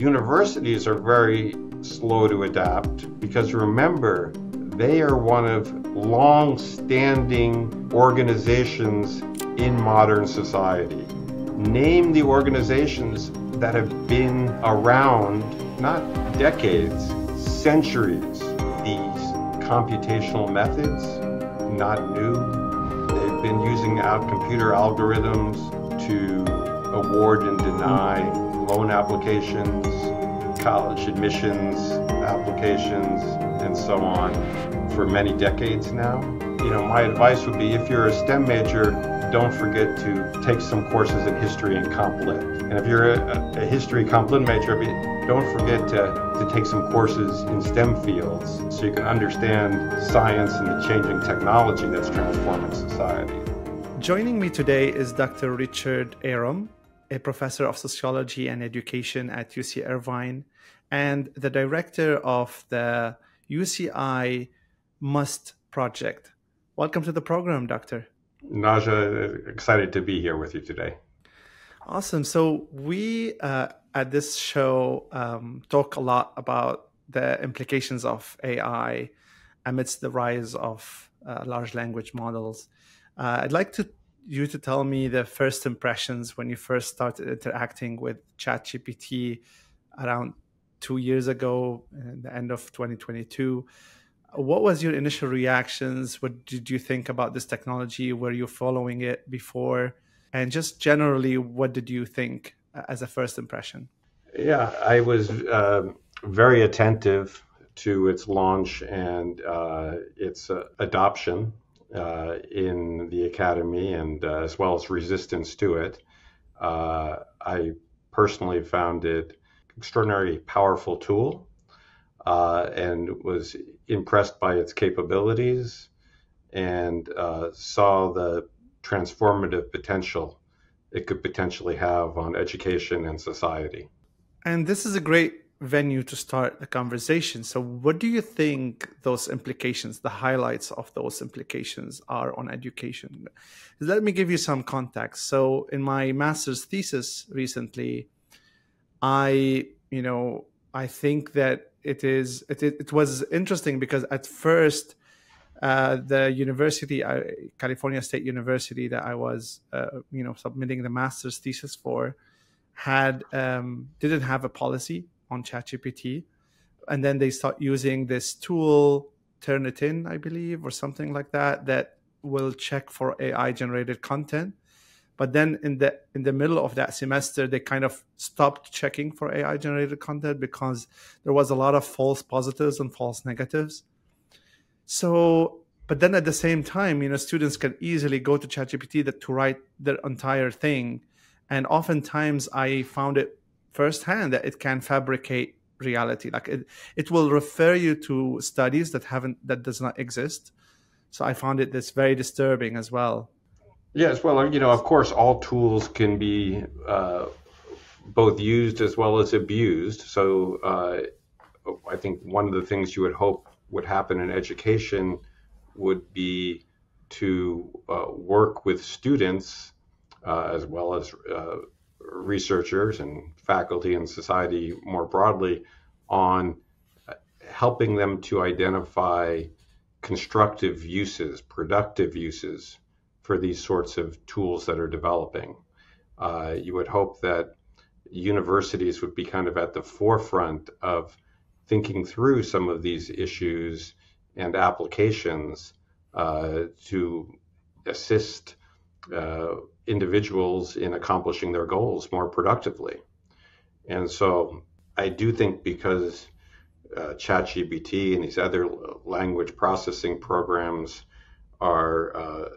Universities are very slow to adapt because remember, they are one of long standing organizations in modern society. Name the organizations that have been around not decades, centuries. These computational methods, not new. They've been using out computer algorithms to award and deny loan applications, college admissions applications, and so on for many decades now. You know, my advice would be if you're a STEM major, don't forget to take some courses in history and comp lit. And if you're a, a history comp lit major, don't forget to, to take some courses in STEM fields so you can understand science and the changing technology that's transforming society. Joining me today is Dr. Richard Arum, a professor of sociology and education at UC Irvine and the director of the UCI MUST project. Welcome to the program, Doctor. Naja, excited to be here with you today. Awesome. So, we uh, at this show um, talk a lot about the implications of AI amidst the rise of uh, large language models. Uh, I'd like to you to tell me the first impressions when you first started interacting with ChatGPT around two years ago, the end of 2022. What was your initial reactions? What did you think about this technology? Were you following it before? And just generally, what did you think as a first impression? Yeah, I was uh, very attentive to its launch and uh, its uh, adoption uh, in the academy, and uh, as well as resistance to it. Uh, I personally found it extraordinarily powerful tool uh, and was impressed by its capabilities and uh, saw the transformative potential it could potentially have on education and society. And this is a great venue to start the conversation. So, what do you think those implications, the highlights of those implications, are on education? Let me give you some context. So, in my master's thesis recently, I, you know, I think that it is it, it was interesting because at first uh, the university, uh, California State University, that I was, uh, you know, submitting the master's thesis for, had um, didn't have a policy on ChatGPT, and then they start using this tool, Turnitin, I believe, or something like that, that will check for AI generated content. But then in the in the middle of that semester, they kind of stopped checking for AI generated content because there was a lot of false positives and false negatives so, but then at the same time, you know, students can easily go to ChatGPT that to write their entire thing, and oftentimes I found it firsthand that it can fabricate reality. Like it, it will refer you to studies that haven't that does not exist. So I found it this very disturbing as well. Yes, well, you know, of course, all tools can be uh, both used as well as abused. So uh, I think one of the things you would hope would happen in education would be to uh, work with students uh, as well as uh, researchers and faculty and society more broadly on helping them to identify constructive uses, productive uses for these sorts of tools that are developing. Uh, you would hope that universities would be kind of at the forefront of thinking through some of these issues and applications uh, to assist uh, individuals in accomplishing their goals more productively. And so I do think because uh, ChatGPT and these other language processing programs are uh,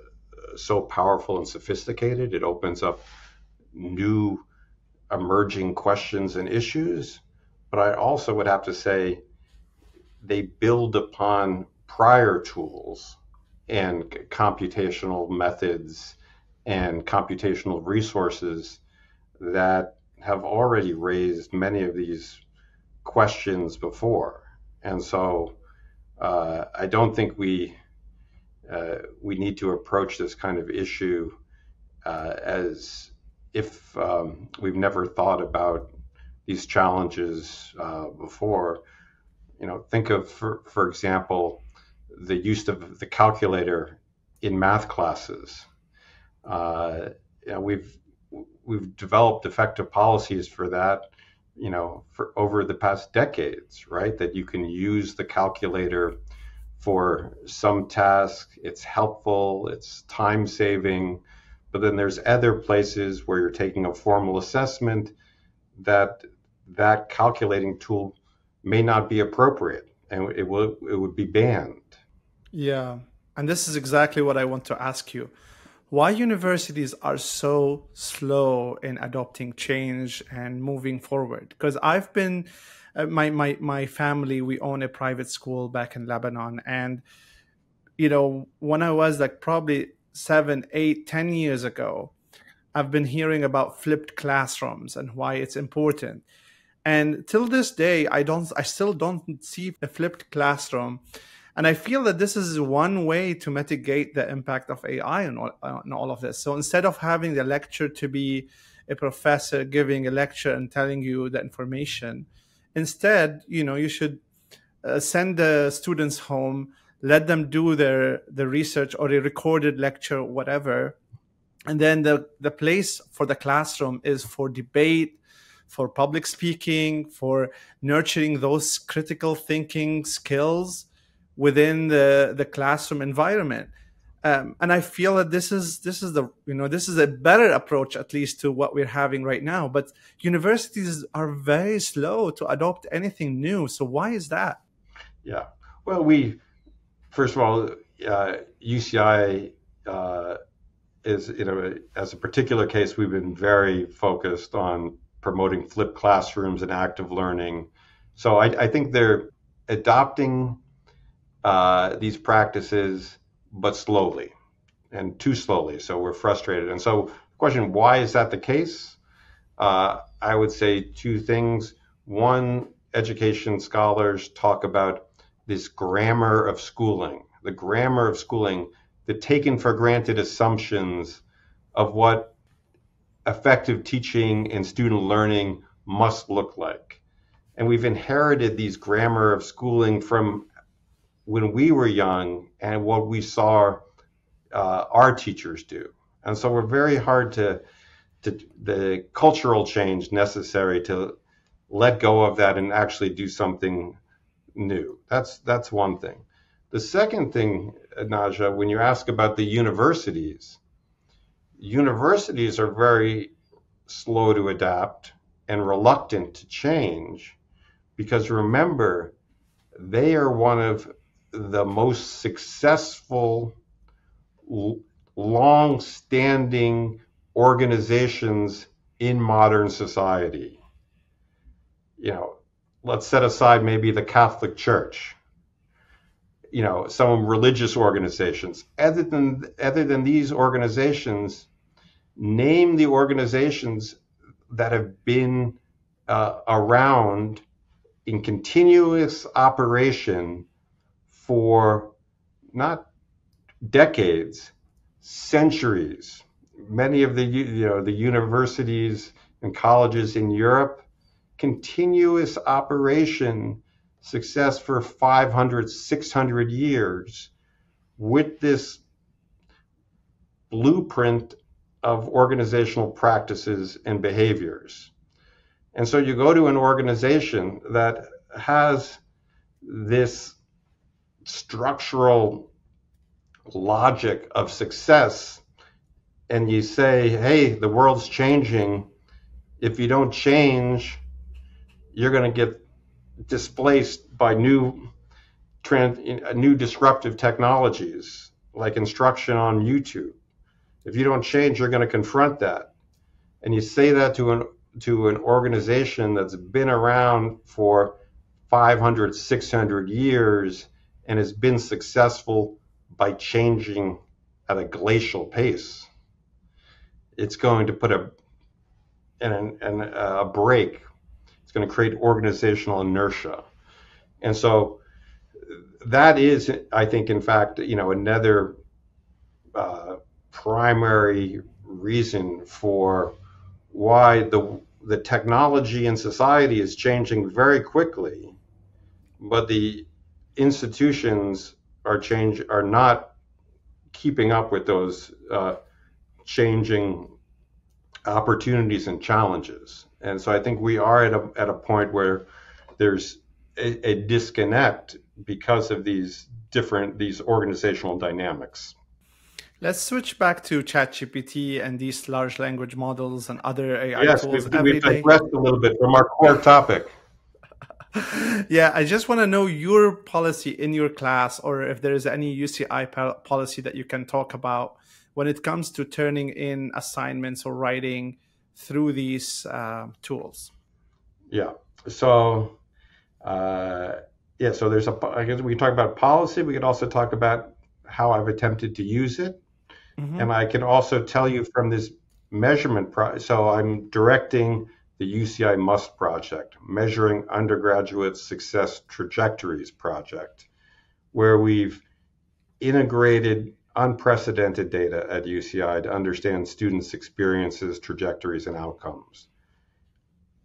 so powerful and sophisticated, it opens up new emerging questions and issues but I also would have to say they build upon prior tools and computational methods and computational resources that have already raised many of these questions before. And so uh, I don't think we uh, we need to approach this kind of issue uh, as if um, we've never thought about these challenges uh, before. You know, think of, for, for example, the use of the calculator in math classes. Uh, you know, we've we've developed effective policies for that. You know, for over the past decades, right? That you can use the calculator for some task. It's helpful. It's time saving. But then there's other places where you're taking a formal assessment that that calculating tool may not be appropriate and it will it would be banned. Yeah. And this is exactly what I want to ask you. Why universities are so slow in adopting change and moving forward? Because I've been uh, my my my family we own a private school back in Lebanon and you know when I was like probably seven, eight, ten years ago, I've been hearing about flipped classrooms and why it's important. And till this day, I don't, I still don't see a flipped classroom. And I feel that this is one way to mitigate the impact of AI on all, on all of this. So instead of having the lecture to be a professor giving a lecture and telling you the information, instead, you know, you should uh, send the students home, let them do their the research or a recorded lecture, whatever, and then the the place for the classroom is for debate for public speaking for nurturing those critical thinking skills within the the classroom environment um, and i feel that this is this is the you know this is a better approach at least to what we're having right now. But universities are very slow to adopt anything new. So why is that? Yeah. Well we first of all uh, uci uh, is you know as a particular case we've been very focused on promoting flipped classrooms and active learning. So i, I think they're adopting uh, these practices but slowly and too slowly so we're frustrated. And so the question why is that the case? Uh, i would say two things. One education scholars talk about this grammar of schooling the grammar of schooling the taken for granted assumptions of what effective teaching and student learning must look like. And we've inherited these grammar of schooling from when we were young and what we saw uh, our teachers do. And so we're very hard to, to the cultural change necessary to let go of that and actually do something new. That's that's one thing. The second thing, Naja, when you ask about the universities, universities are very slow to adapt and reluctant to change because remember, they are one of the most successful, long standing organizations in modern society. You know, let's set aside maybe the Catholic Church you know some religious organizations other than other than these organizations name the organizations that have been uh, around in continuous operation for not decades centuries many of the you know the universities and colleges in Europe continuous operation success for 500, 600 years with this blueprint of organizational practices and behaviors. And so you go to an organization that has this structural logic of success, and you say, hey, the world's changing. If you don't change, you're going to get displaced by new trans, new disruptive technologies like instruction on YouTube. If you don't change, you're going to confront that. And you say that to an to an organization that's been around for 500, 600 years and has been successful by changing at a glacial pace. It's going to put a an, an, a brake It's going to create organizational inertia. And so that is, I think, in fact, you know, another uh, primary reason for why the the technology in society is changing very quickly, but the institutions are change are not keeping up with those uh, changing opportunities and challenges. And so I think we are at a, at a point where there's a, a disconnect because of these different these organizational dynamics. Let's switch back to ChatGPT and these large language models and other AI yes, tools. We've, we've digressed a little bit from our core topic. Yeah, I just want to know your policy in your class, or if there is any UCI policy that you can talk about when it comes to turning in assignments or writing through these uh, tools. Yeah. So, uh, yeah. So there's a. I guess we can talk about policy. We can also talk about how I've attempted to use it, mm-hmm. and I can also tell you from this measurement. Pro- so I'm directing the UCI MUST project, Measuring Undergraduate Success Trajectories project, where we've integrated unprecedented data at UCI to understand students' experiences, trajectories, and outcomes.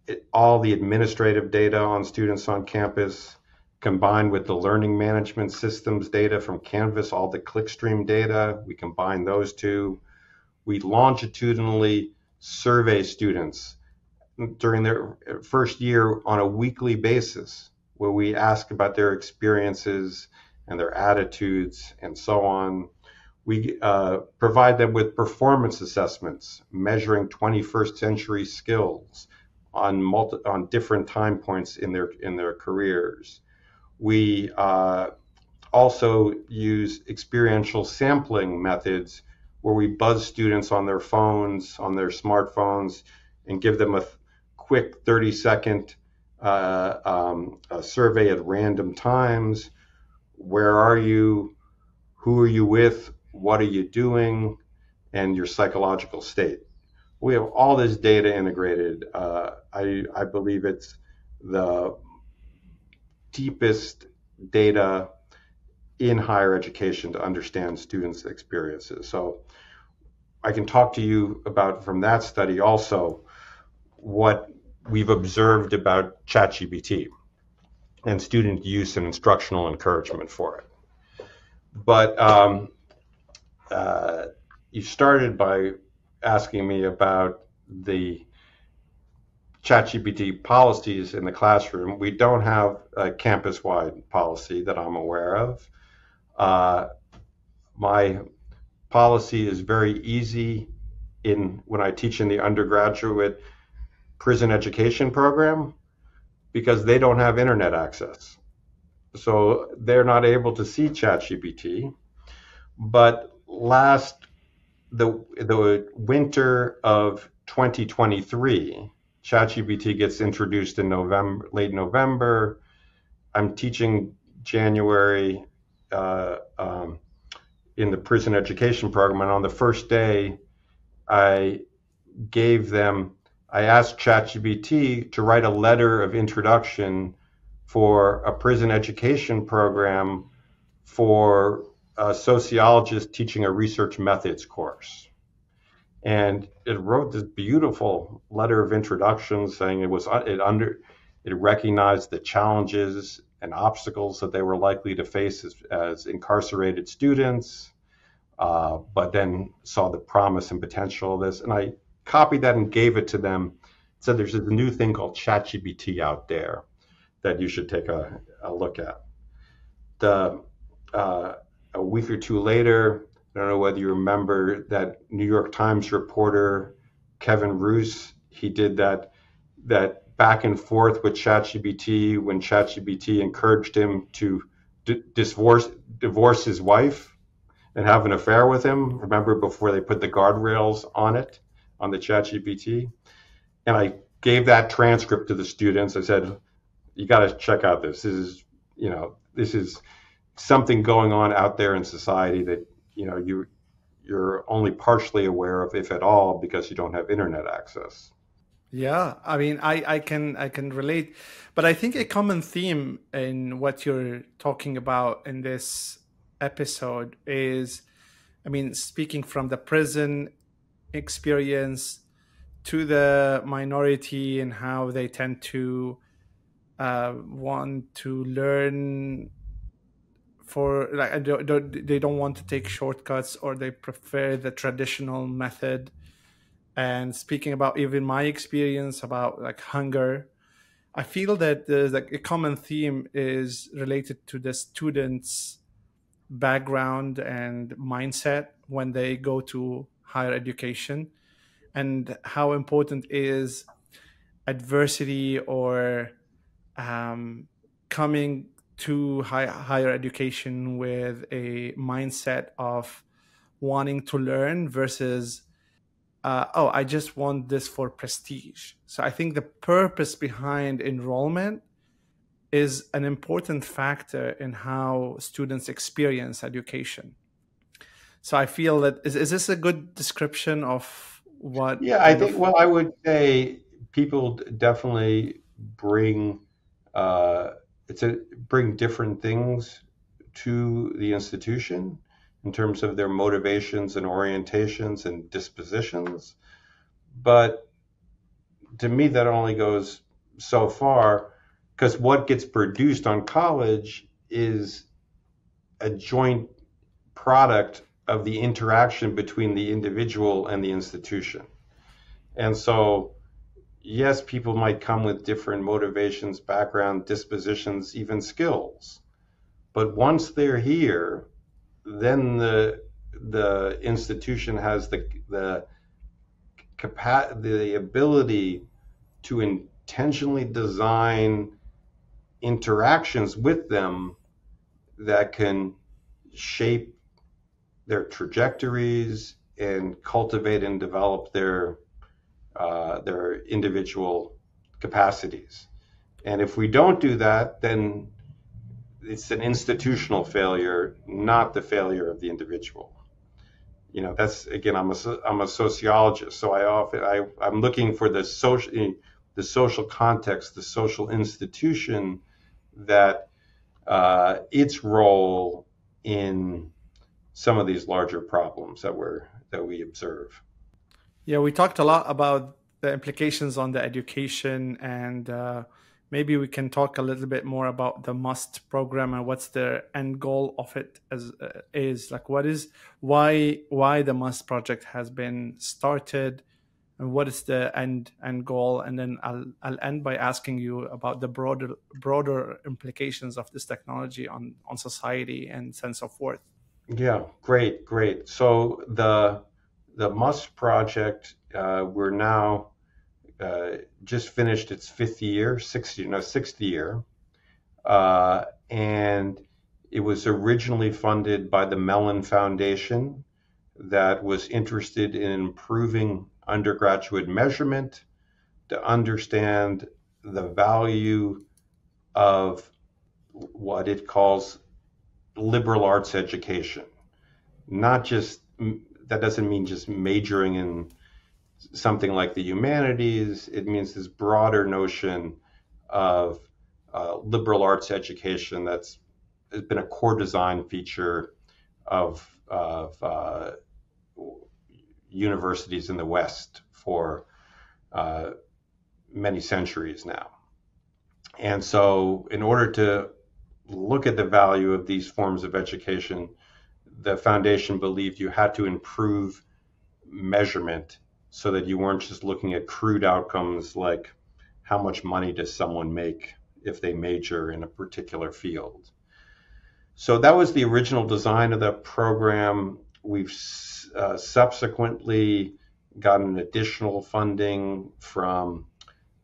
It, all the administrative data on students on campus, combined with the learning management systems data from Canvas, all the clickstream data, we combine those two. We longitudinally survey students during their first year on a weekly basis, where we ask about their experiences and their attitudes and so on. We uh, provide them with performance assessments measuring 21st century skills on multi, on different time points in their in their careers. We uh, also use experiential sampling methods where we buzz students on their phones, on their smartphones, and give them a quick 30 second uh, um, survey at random times. Where are you? Who are you with? What are you doing? And your psychological state. We have all this data integrated. Uh, I, I believe it's the deepest data in higher education to understand students' experiences. So I can talk to you about from that study also what we've observed about ChatGPT and student use and instructional encouragement for it. But um, uh, you started by asking me about the ChatGPT policies in the classroom. We don't have a campus wide policy that I'm aware of. Uh, my policy is very easy in when I teach in the undergraduate prison education program because they don't have internet access. So they're not able to see ChatGPT. But last the the winter of 2023, ChatGPT gets introduced in November, late November. I'm teaching January uh, um, in the prison education program, and on the first day, I gave them I asked ChatGPT to write a letter of introduction for a prison education program for a sociologist teaching a research methods course. And it wrote this beautiful letter of introduction saying it was it under it recognized the challenges and obstacles that they were likely to face as, as incarcerated students, uh, but then saw the promise and potential of this. And I copied that and gave it to them. Said there's a new thing called ChatGPT out there that you should take a, a look at. The uh, a week or two later, I don't know whether you remember that New York Times reporter Kevin Roose. He did that that back and forth with ChatGPT when ChatGPT encouraged him to d- divorce divorce his wife and have an affair with him. Remember before they put the guardrails on it on the ChatGPT, and I gave that transcript to the students. I said, "You got to check out this. This is, you know, this is something going on out there in society that you know you you're only partially aware of, if at all, because you don't have internet access." Yeah, I mean, I, I can I can relate, but I think a common theme in what you're talking about in this episode is, I mean, speaking from the prison experience to the minority and how they tend to uh, want to learn for like they don't want to take shortcuts or they prefer the traditional method. And speaking about even my experience about like hunger i feel that there's like a common theme is related to the students background and mindset when they go to higher education and how important is adversity or um, coming to high, higher education with a mindset of wanting to learn versus uh, oh i just want this for prestige. So i think the purpose behind enrollment is an important factor in how students experience education so i feel that is, is this a good description of what yeah i think well i would say people definitely bring uh, it's a bring different things to the institution in terms of their motivations and orientations and dispositions. But to me, that only goes so far because what gets produced on college is a joint product of the interaction between the individual and the institution. And so yes, people might come with different motivations, background, dispositions, even skills. But once they're here, then the the institution has the the the ability to intentionally design interactions with them that can shape their trajectories and cultivate and develop their uh, their individual capacities. And if we don't do that, then it's an institutional failure, not the failure of the individual. You know, that's again, I'm a, I'm a sociologist, so I often I, I'm looking for the social the social context, the social institution that uh, its role in some of these larger problems that we're that we observe. Yeah, we talked a lot about the implications on the education, and uh, maybe we can talk a little bit more about the MUST program and what's the end goal of it as uh, is like what is why why the MUST project has been started and what is the end end goal and then I'll I'll end by asking you about the broader broader implications of this technology on on society and sense of worth. Yeah, great, great. So the the MUST project, uh, we're now uh, just finished its fifth year, sixth year, no, sixth year. Uh, and it was originally funded by the Mellon Foundation that was interested in improving undergraduate measurement to understand the value of what it calls liberal arts education, not just that doesn't mean just majoring in something like the humanities. It means this broader notion of uh, liberal arts education that's has been a core design feature of, of uh, universities in the West for uh, many centuries now. And so, in order to look at the value of these forms of education, the foundation believed you had to improve measurement so that you weren't just looking at crude outcomes like how much money does someone make if they major in a particular field. So that was the original design of the program. We've uh, subsequently gotten additional funding from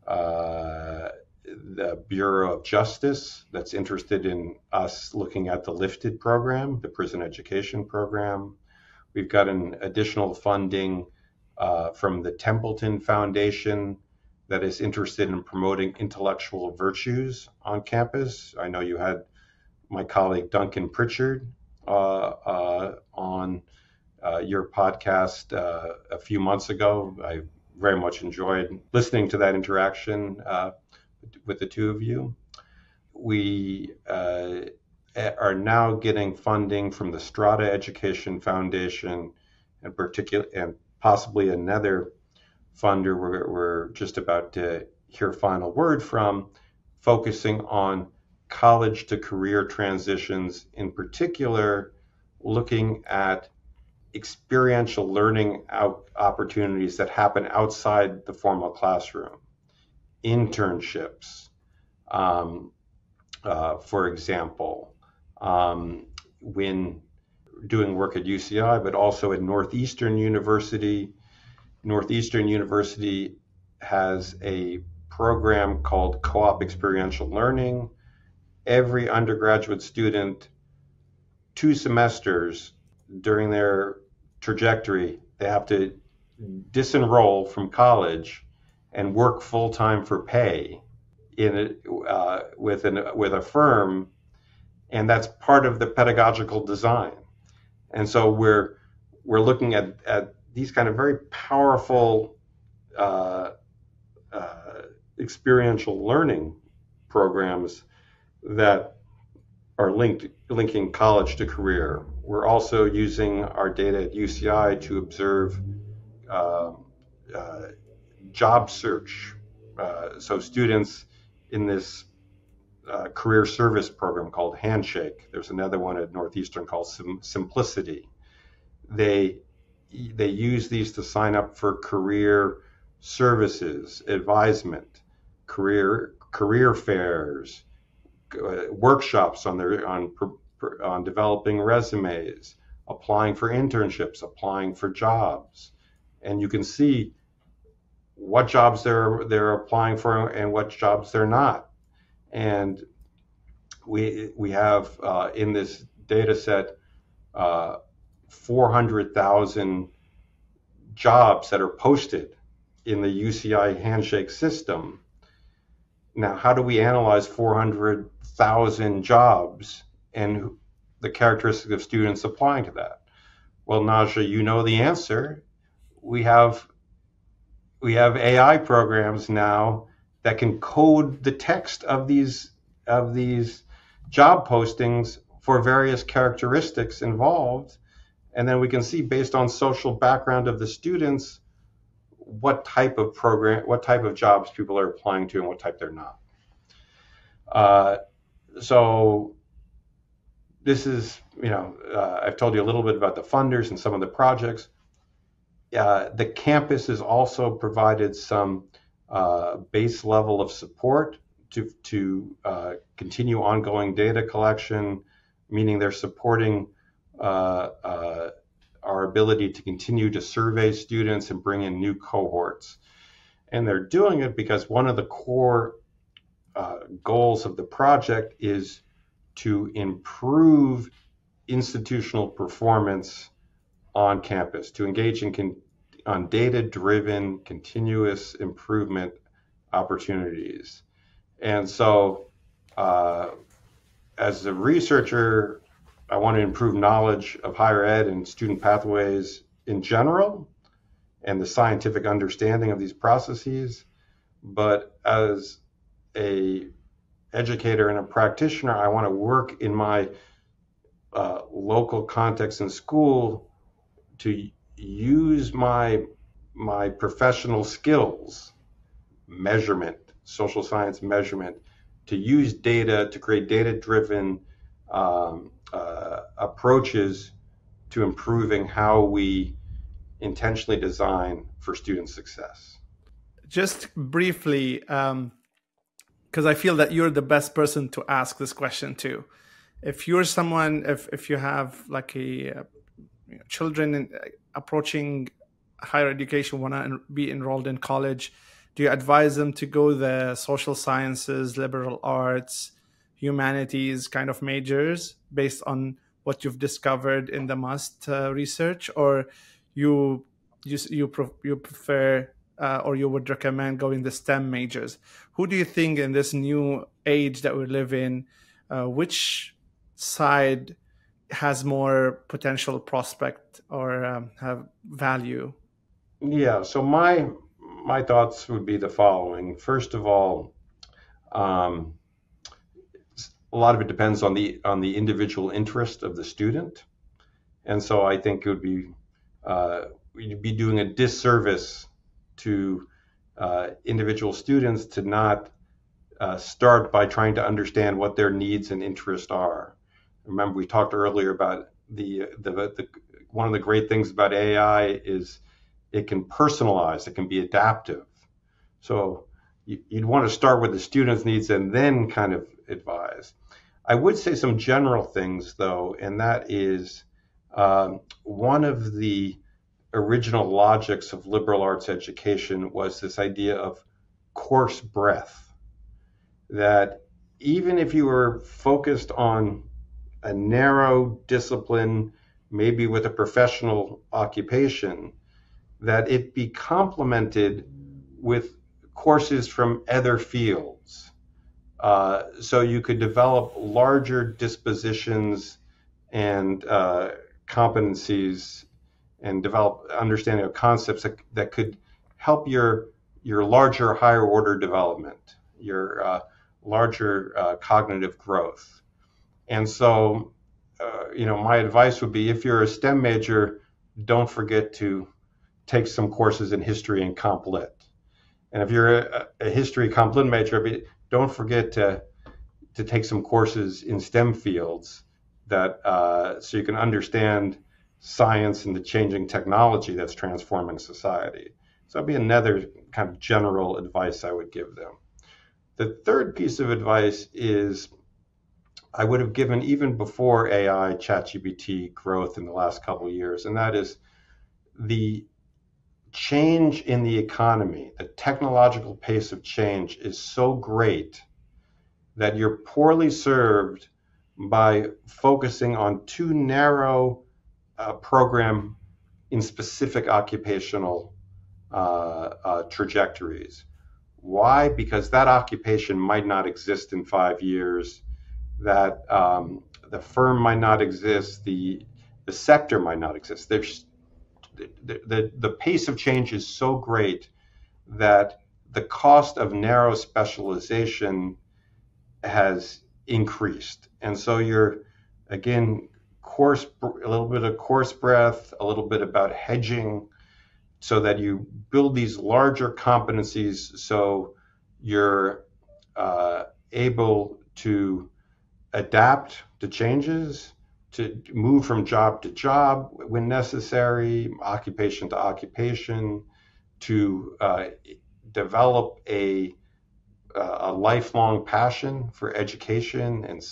uh, the Bureau of Justice that's interested in us looking at the LIFTED program, the prison education program. We've got an additional funding uh, from the Templeton Foundation that is interested in promoting intellectual virtues on campus. I know you had my colleague Duncan Pritchard uh, uh, on uh, your podcast uh, a few months ago. I very much enjoyed listening to that interaction uh, with the two of you. We uh, are now getting funding from the Strada Education Foundation, and particular and possibly another funder we're, we're just about to hear final word from, focusing on college to career transitions, in particular, looking at experiential learning out opportunities that happen outside the formal classroom, internships, um, uh, for example, um, when doing work at UCI, but also at Northeastern University. Northeastern University has a program called Co op Experiential Learning. Every undergraduate student, two semesters during their trajectory, they have to disenroll from college and work full time for pay in a, uh, with an with a firm, and that's part of the pedagogical design. And so we're we're looking at at these kind of very powerful uh, uh, experiential learning programs that are linked linking college to career. We're also using our data at UCI to observe uh, uh, job search. Uh, so students in this uh, career service program called Handshake. There's another one at Northeastern called Sim- Symplicity. They they use these to sign up for career services, advisement, career career fairs, uh, workshops on their on on developing resumes, applying for internships, applying for jobs, and you can see what jobs they're they're applying for and what jobs they're not. And we we have uh, in this data set uh, 400,000 jobs that are posted in the UCI handshake system. Now, how do we analyze 400,000 jobs and the characteristics of students applying to that? Well, Naja, you know the answer. We have we have AI programs now that can code the text of these of these job postings for various characteristics involved. And then we can see based on social background of the students what type of program what type of jobs people are applying to and what type they're not. Uh, so this is you know uh, i've told you a little bit about the funders and some of the projects uh, the campus has also provided some uh, base level of support to, to uh, continue ongoing data collection, meaning they're supporting uh, uh, our ability to continue to survey students and bring in new cohorts. And they're doing it because one of the core uh, goals of the project is to improve institutional performance on campus, to engage in con- on data-driven continuous improvement opportunities. And so, uh, as a researcher, I want to improve knowledge of higher ed and student pathways in general and the scientific understanding of these processes. But as a educator and a practitioner, I want to work in my uh, local context in school to use my my professional skills, measurement, social science measurement, to use data to create data-driven um, uh, approaches to improving how we intentionally design for student success. Just briefly, because um, I feel that you're the best person to ask this question to. If you're someone, if if you have like a uh, children in, uh, approaching higher education, want to be enrolled in college, do you advise them to go the social sciences, liberal arts, humanities kind of majors based on what you've discovered in the must uh, research, or you you you, you prefer uh, or you would recommend going the STEM majors? Who do you think in this new age that we live in, uh, which side has more potential prospect or um, have value? Yeah. So my my thoughts would be the following. First of all, um, a lot of it depends on the on the individual interest of the student, and so I think it would be uh, we'd be doing a disservice to uh, individual students to not uh, start by trying to understand what their needs and interests are. Remember, we talked earlier about the, the, the one of the great things about AI is it can personalize, it can be adaptive. So you'd want to start with the student's needs and then kind of advise. I would say some general things though, and that is um, one of the original logics of liberal arts education was this idea of course breadth. That even if you were focused on a narrow discipline, maybe with a professional occupation, that it be complemented with courses from other fields. Uh, so you could develop larger dispositions and uh, competencies and develop understanding of concepts that, that could help your your larger higher order development, your uh, larger uh, cognitive growth. And so, uh, you know, my advice would be if you're a STEM major, don't forget to take some courses in history and comp lit. And if you're a, a history comp lit major, don't forget to to take some courses in STEM fields that uh, so you can understand science and the changing technology that's transforming society. So that'd be another kind of general advice I would give them. The third piece of advice is I would have given even before AI, ChatGPT growth in the last couple of years, and that is the change in the economy, the technological pace of change is so great that you're poorly served by focusing on too narrow a program in specific occupational uh, uh, trajectories. Why? Because that occupation might not exist in five years. That um, the firm might not exist. The the sector might not exist. There's, the, the, the pace of change is so great that the cost of narrow specialization has increased. And so you're, again, course, a little bit of course breath, a little bit about hedging, so that you build these larger competencies so you're uh, able to adapt to changes, to move from job to job when necessary, occupation to occupation, to uh, develop a, a lifelong passion for education and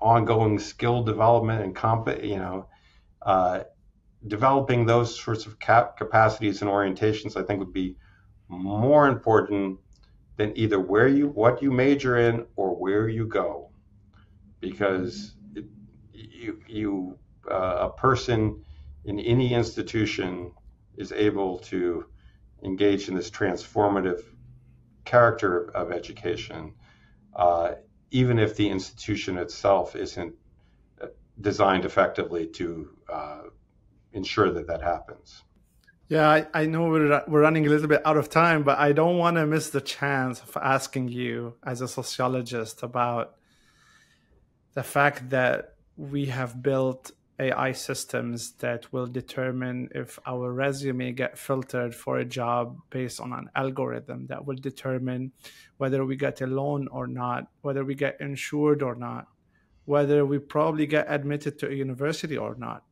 ongoing skill development and comp, you know, uh, developing those sorts of cap- capacities and orientations, I think would be more important than either where you what you major in or where you go, because it, you you uh, a person in any institution is able to engage in this transformative character of education. Uh, even if the institution itself isn't uh, designed effectively to uh, ensure that that happens. Yeah, I, I know we're, we're running a little bit out of time, but I don't want to miss the chance of asking you, as a sociologist, about the fact that we have built AI systems that will determine if our resume get filtered for a job based on an algorithm that will determine whether we get a loan or not, whether we get insured or not, whether we probably get admitted to a university or not.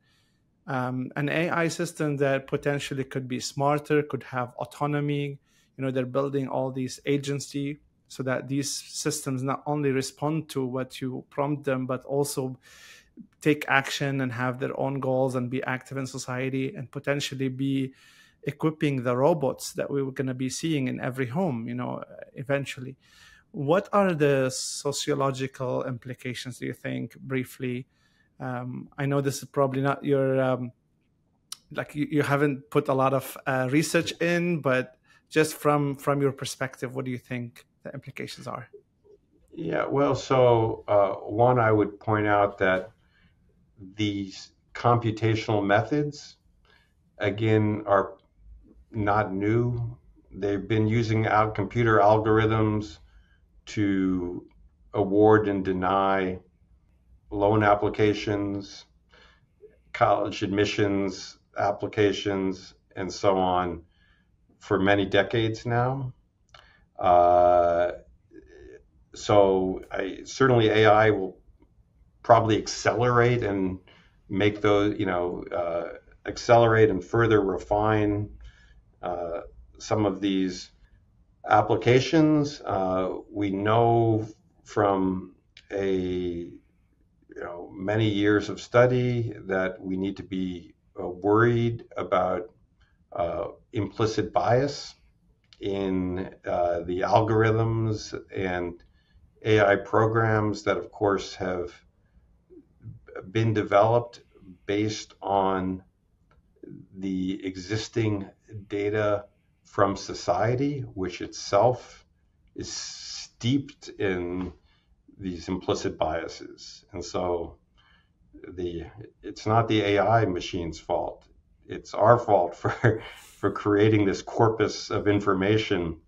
Um, an AI system that potentially could be smarter, could have autonomy. You know, they're building all these agency so that these systems not only respond to what you prompt them, but also take action and have their own goals and be active in society and potentially be equipping the robots that we were going to be seeing in every home you know eventually. What are the sociological implications do you think briefly? Um, i know this is probably not your um, like you, you, haven't put a lot of uh, research in but just from from your perspective what do you think the implications are yeah well so uh, one i would point out that these computational methods, again, are not new. They've been using out computer algorithms to award and deny loan applications, college admissions applications, and so on for many decades now. Uh, so I, certainly AI will probably accelerate and make those, you know, uh, accelerate and further refine uh, some of these applications. Uh, we know from a you know many years of study that we need to be uh, worried about implicit bias in uh, the algorithms and AI programs that, of course, have been developed based on the existing data from society, which itself is steeped in these implicit biases. And so the it's not the AI machine's fault. It's our fault for for creating this corpus of information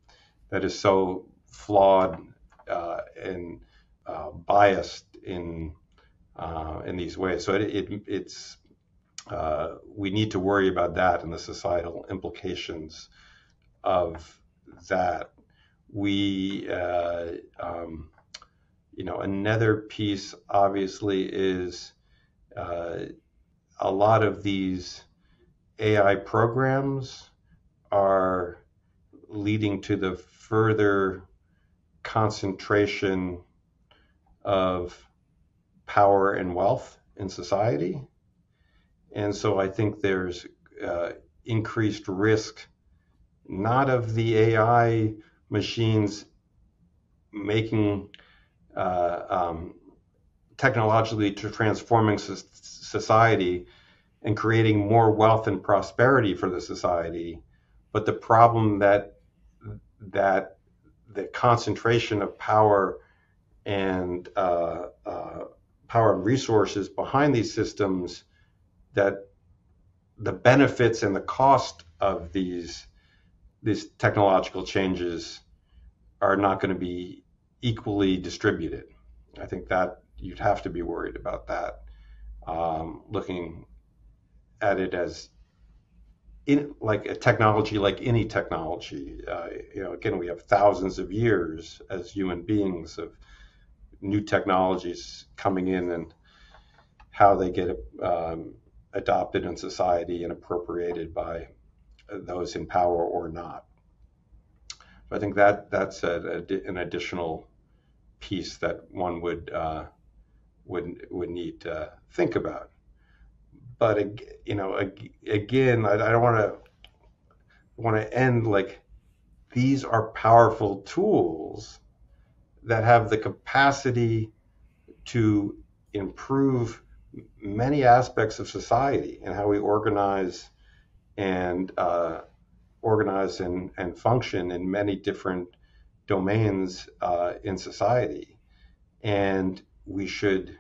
that is so flawed uh, and uh, biased in uh, in these ways. So it, it it's uh, we need to worry about that and the societal implications of that. We uh, um, you know another piece obviously is uh, a lot of these AI programs are leading to the further concentration of power and wealth in society. And so I think there's uh, increased risk, not of the AI machines making uh, um, technologically transforming society and creating more wealth and prosperity for the society. But the problem that that the concentration of power and uh, uh, power and resources behind these systems that the benefits and the cost of these these technological changes are not going to be equally distributed. I think that you'd have to be worried about that. Um, looking at it as in like a technology like any technology. Uh, you know, again, we have thousands of years as human beings of new technologies coming in and how they get um, adopted in society and appropriated by those in power or not. So I think that that's a, a, an additional piece that one would uh, would would need to think about but you know, again, I, don't want to want to end like these are powerful tools that have the capacity to improve many aspects of society and how we organize and uh, organize and, and function in many different domains uh, in society. And we should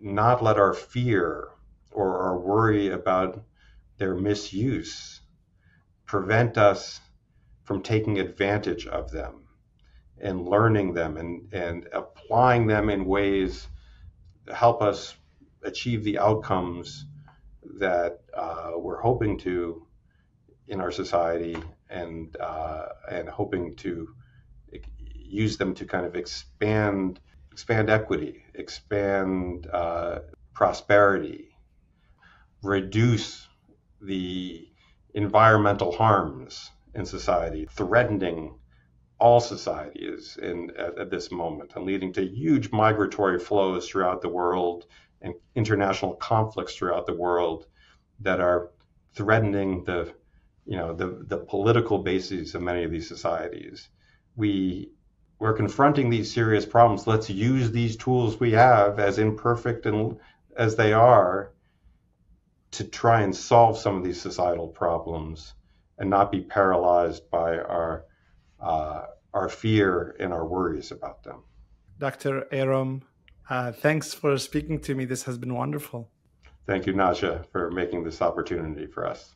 not let our fear or our worry about their misuse prevent us from taking advantage of them and learning them and, and applying them in ways that help us achieve the outcomes that uh, we're hoping to in our society and uh, and hoping to use them to kind of expand expand equity, expand uh, prosperity, reduce the environmental harms in society, threatening all societies in, at, at, this moment and leading to huge migratory flows throughout the world and international conflicts throughout the world that are threatening the you know the, the political bases of many of these societies. We we're confronting these serious problems. Let's use these tools we have, as imperfect and as they are, to try and solve some of these societal problems and not be paralyzed by our uh, our fear and our worries about them. Dr. Arum, uh, thanks for speaking to me. This has been wonderful. Thank you, Naja, for making this opportunity for us.